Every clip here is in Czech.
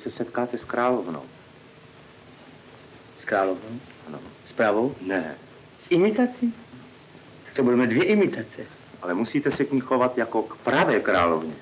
se setkáte s královnou. S královnou? Ano. S pravou? Ne, S imitací? Tak to budeme dvě imitace. ale musíte se k ní chovat jako k pravé královně.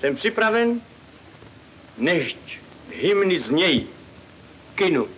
Jsem připraven, nešť hymny znějí. Kinu.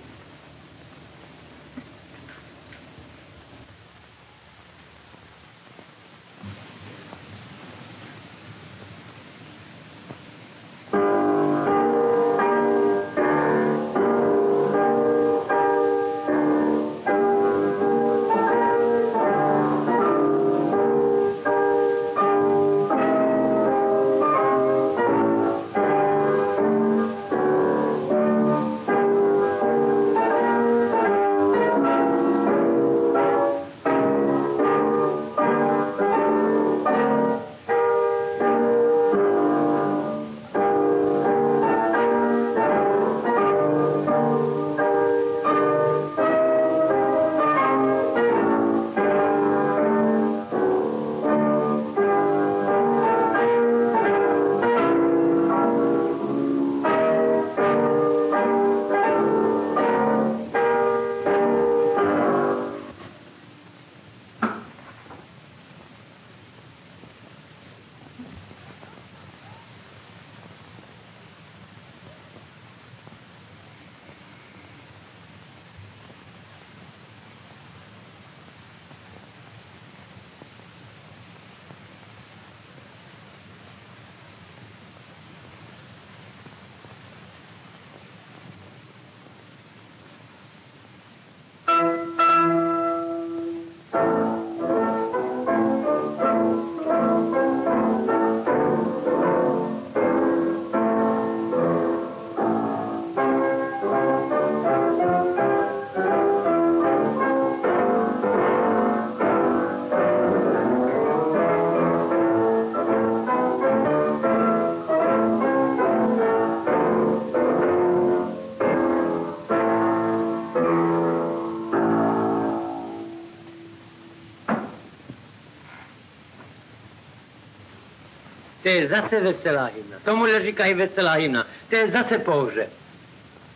To je zase veselá hymna. Tomuhle říkají veselá hymna. To je zase pohřeb.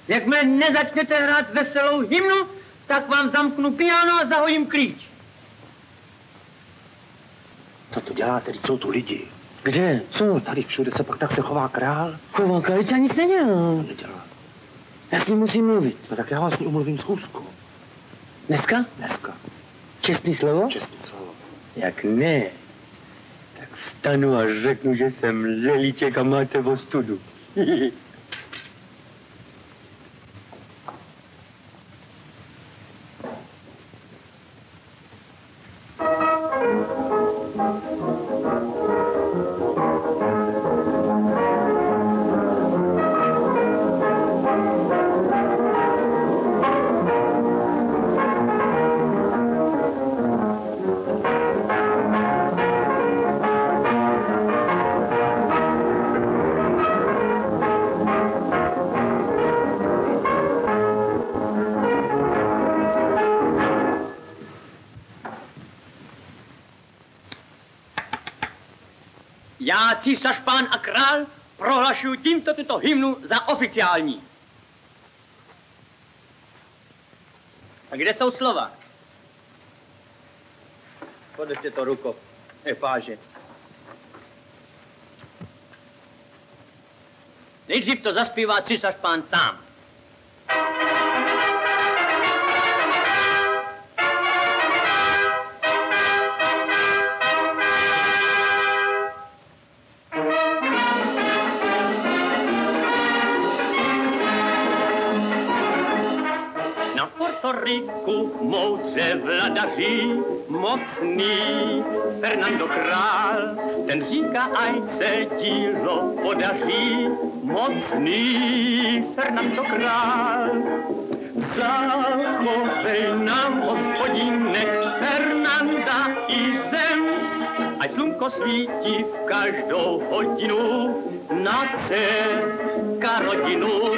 Jakmile nezačnete hrát veselou hymnu, tak vám zamknu piano a zahojím klíč. Co to děláte, když jsou tu lidi? Kde? Co? Tady všude se pak tak se chová král. Chová králíč já nic nedělám. Nedělá. Já s ním musím mluvit. No tak já vás s umluvím schůzku. Dneska? Dneska. Čestný slovo? Čestné slovo. Jak ne? Vstanu a řeknu, že jsem lelíček a máte ostudu. Já, císař, pán a král, prohlašuji tímto tuto hymnu za oficiální. A kde jsou slova? Podržte to ruko, epáže. Nejdřív to zaspívá císař pán sám. Riku moudře vladaří, mocný Fernando Král, ten říká, ať se dílo podaří, mocný Fernando Král. Zachovej nám, hospodine, Fernanda i zem, ať slunko svítí v každou hodinu na C rodinu.